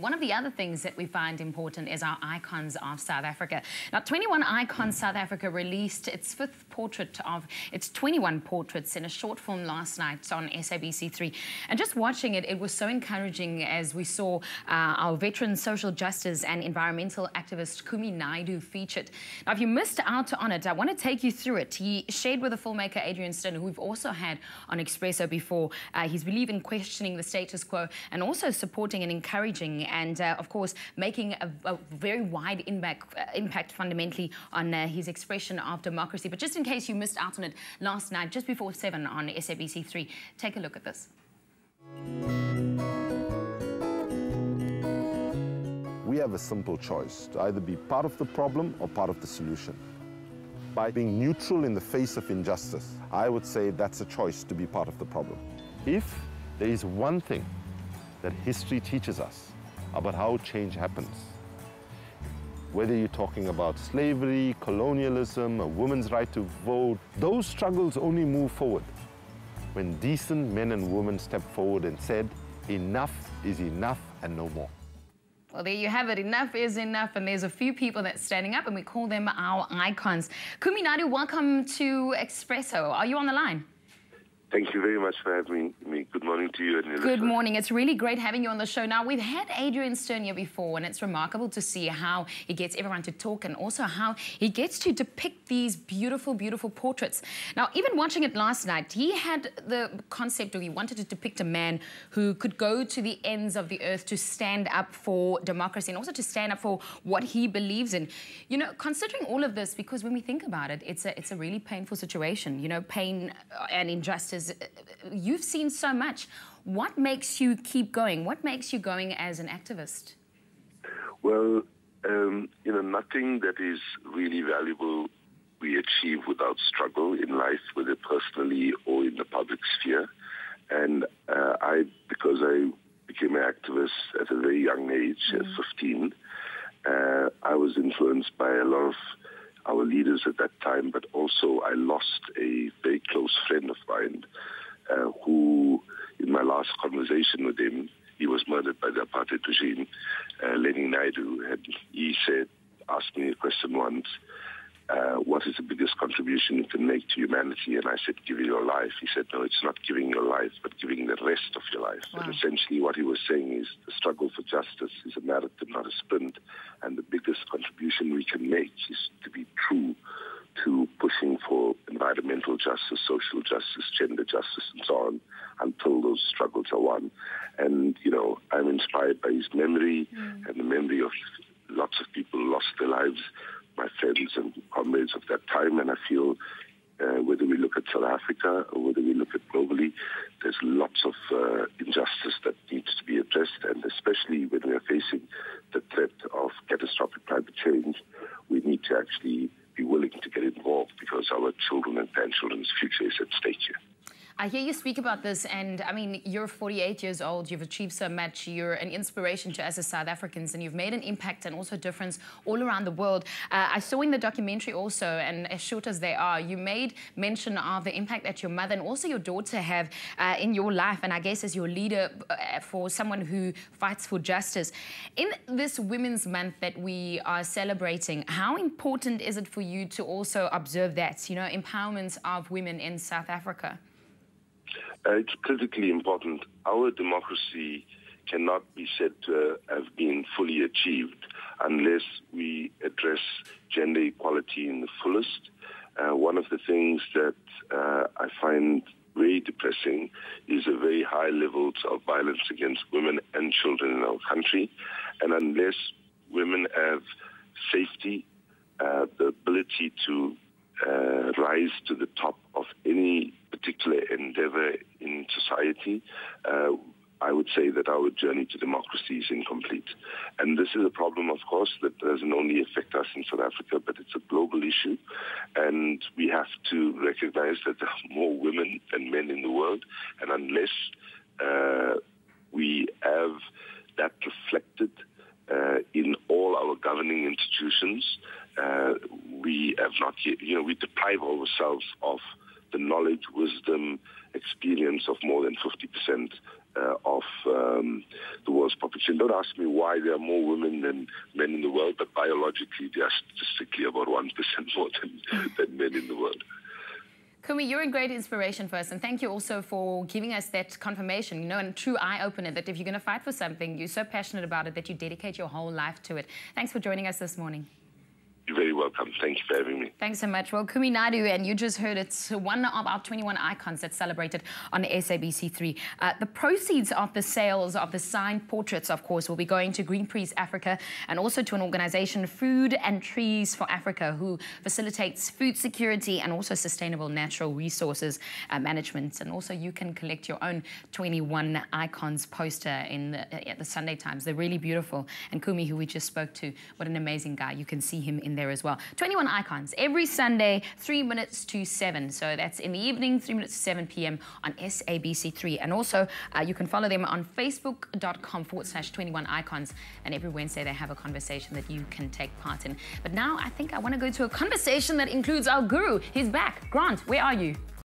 One of the other things that we find important is our icons of South Africa. Now, 21 Icons South Africa released its fifth portrait of its 21 portraits in a short film last night on SABC3. And just watching it, it was so encouraging as we saw uh, our veteran social justice and environmental activist Kumi Naidoo featured. Now, if you missed out on it, I want to take you through it. He shared with the filmmaker Adrian Steirn, who we've also had on Expresso before. Uh, he's believing questioning the status quo and also supporting and encouraging and, uh, of course, making a, a very wide impact, uh, impact fundamentally on uh, his expression of democracy. But just in case you missed out on it last night, just before 7 on SABC3, take a look at this. We have a simple choice to either be part of the problem or part of the solution. By being neutral in the face of injustice, I would say that's a choice to be part of the problem. If there is one thing that history teaches us, about how change happens. Whether you're talking about slavery, colonialism, a woman's right to vote, those struggles only move forward when decent men and women step forward and said, enough is enough and no more. Well, there you have it. Enough is enough. And there's a few people that's standing up, and we call them our icons. Kumi Naidoo, welcome to Expresso. Are you on the line? Thank you very much for having me. Good morning to you. And Good morning. It's really great having you on the show. Now, we've had Adrian Steirn here before, and it's remarkable to see how he gets everyone to talk and also how he gets to depict these beautiful, beautiful portraits. Now, even watching it last night, he had the concept, or he wanted to depict a man who could go to the ends of the earth to stand up for democracy and also to stand up for what he believes in. You know, considering all of this, because when we think about it, it's a, it's a really painful situation, you know, pain uh, and injustice uh, you've seen so much. What makes you keep going? What makes you going as an activist? Well, um, you know, nothing that is really valuable we achieve without struggle in life, whether personally or in the public sphere. And uh, I, because I became an activist at a very young age, mm. at 15, uh, I was influenced by a lot of our leaders at that time, but also I lost a very close friend of mine uh, who, in my last conversation with him, he was murdered by the apartheid regime. Uh, Lenny Naidoo had, he said, asked me a question once, uh, what is the biggest contribution you can make And I said, giving your life. He said, no, it's not giving your life, but giving the rest of your life. Wow. And essentially what he was saying is the struggle for justice is a marathon, not a sprint. And the biggest contribution we can make is to be true to pushing for environmental justice, social justice, gender justice, and so on, until those struggles are won. And, you know, I'm inspired by his memory mm. and the memory of lots of people lost their lives my friends and comrades of that time, and I feel uh, whether we look at South Africa or whether we look at globally, there's lots of uh, injustice that needs to be addressed, and especially when we are facing the threat of catastrophic climate change, we need to actually be willing to get involved because our children and grandchildren's future is at stake here. I hear you speak about this, and I mean, you're 48 years old, you've achieved so much, you're an inspiration to us as South Africans, and you've made an impact and also difference all around the world. Uh, I saw in the documentary also, and as short as they are, you made mention of the impact that your mother and also your daughter have uh, in your life, and I guess as your leader uh, for someone who fights for justice. In this Women's Month that we are celebrating, how important is it for you to also observe that, you know, empowerment of women in South Africa? Uh, it's critically important. Our democracy cannot be said to have been fully achieved unless we address gender equality in the fullest. Uh, one of the things that uh, I find very depressing is the very high levels of violence against women and children in our country. And unless women have safety, uh, the ability to uh, rise to the top of any particular endeavor in society, uh, I would say that our journey to democracy is incomplete. And this is a problem, of course, that doesn't only affect us in South Africa, but it's a global issue. And we have to recognize that there are more women than men in the world. And unless uh, we have that reflected uh, in all our governing institutions, uh, we have not yet, you know, we deprive ourselves of the knowledge, wisdom, experience of more than 50% uh, of um, the world's population. Don't ask me why there are more women than men in the world, but biologically, they are statistically about 1% more than, than men in the world. Kumi, you're a great inspiration for us, and thank you also for giving us that confirmation, you know, and true eye opener that if you're going to fight for something, you're so passionate about it that you dedicate your whole life to it. Thanks for joining us this morning. You're very welcome. Thank you for having me. Thanks so much. Well, Kumi Naidoo, and you just heard it's one of our 21 icons that's celebrated on SABC3. Uh, the proceeds of the sales of the signed portraits, of course, will be going to Greenpeace Africa and also to an organization, Food and Trees for Africa, who facilitates food security and also sustainable natural resources uh, management. And also, you can collect your own 21 icons poster in the, at the Sunday Times. They're really beautiful. And Kumi, who we just spoke to, what an amazing guy. You can see him in there as well. 21 icons every Sunday, 3 minutes to 7. So that's in the evening, 3 minutes to 7 p.m. on SABC3. And also, uh, you can follow them on facebook.com forward slash 21 icons. And every Wednesday, they have a conversation that you can take part in. But now I think I want to go to a conversation that includes our guru. He's back. Grant, where are you?